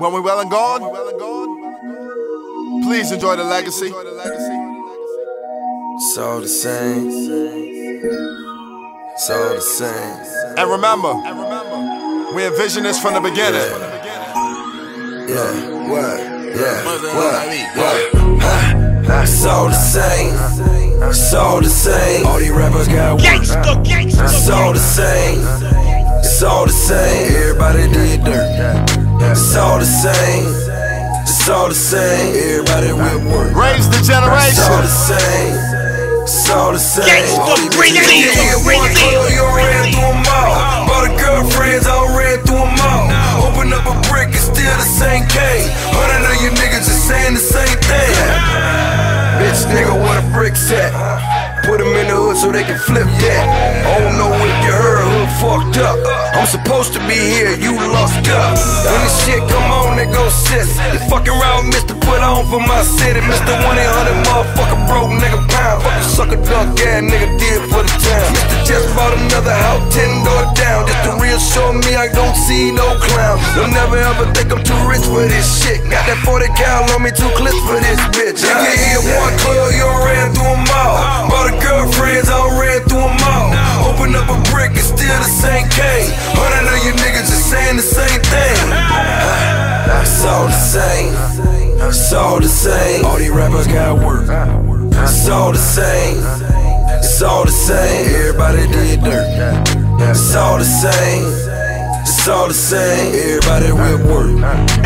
When we well and gone, please enjoy the legacy. It's all the same. It's all the same. And remember, we envisioned this from the beginning. Yeah, what? Yeah, what? What? It's all the same. It's all the same. All these rappers got work. Gangsta, gangsta, It's all the same. It's all the same. Everybody did dirt. It's all the same. It's all the same. Everybody with work. Raise the generation. It's all generation. the same. It's all the same. Gangsta, All these bring it bitches in, hit bring one it in. You ran through them all. Bought a girlfriends, I ran through them all. Open up a brick, it's still the same cane. Hundred of you niggas just saying the same thing. Bitch, nigga, where the bricks at? Put them in the hood so they can flip that. I don't know if you heard, hood fucked up. I'm supposed to be here, you lost up. When the shit come they. You fucking around, Mr. Put on for my city. Mr. 1 800 motherfucker broke nigga pound. Fucking sucker duck ass nigga did for the town. Mr. Just bought another house, 10 door down. Just to reassure me I don't see no clown. You'll never ever think I'm too rich for this shit. Got that 40 cal on me, two clips for this all the same. It's all the same. All these rappers got work. It's all the same. It's all the same. Everybody did dirt. It's all the same. It's all the same. Everybody with work.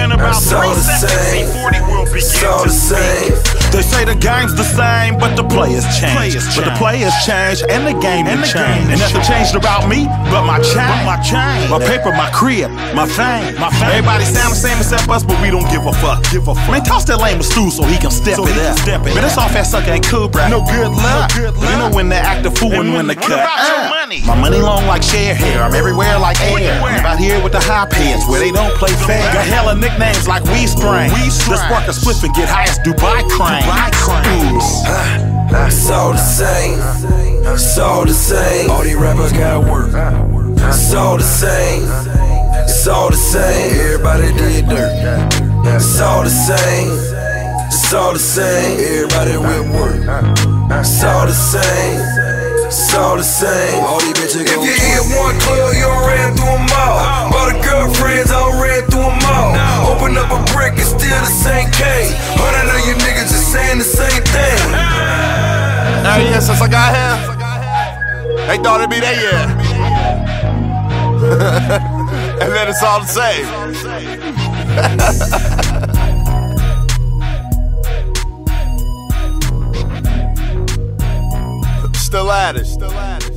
In about It's all three the seconds, same. E-40 will begin It's all to the same. They say the game's the same, but the players change. Players But the players change, and the game And and the change. game And nothing change. changed about me, but my chain. my chain. My paper, my crib, my fame. My fame. Everybody sound the same except us, but we don't give a fuck. Give a fuck. Man, toss that lame stew so he can step So it he can up. step it Man, this off that sucker ain't cool, bruh. No good luck. No good luck. You know when to act a fool and, And when to what cut. about your Uh, money? My money long like share hair. I'm everywhere like air. Everywhere. I'm out here with the high pants where they don't play fair. Got hella nicknames like We Spring. We Let's Spring. spark a spliff and get high as Dubai Crane. Dubai Crane. It's all the same. It's all the same. All these rappers got work. It's all the same. It's all the same. Everybody did dirt. It's all the same. It's all the same. Everybody with work. It's all the same. It's all the same. All these bitches If you hit one club, you ran through them all. Bought a girlfriends, I ran through them all. Open up a brick, it's still the same cane. Hundred of you niggas just saying the same thing. Every year since I got here, they thought it'd be their year. and then it's all the same. at it. Still at it.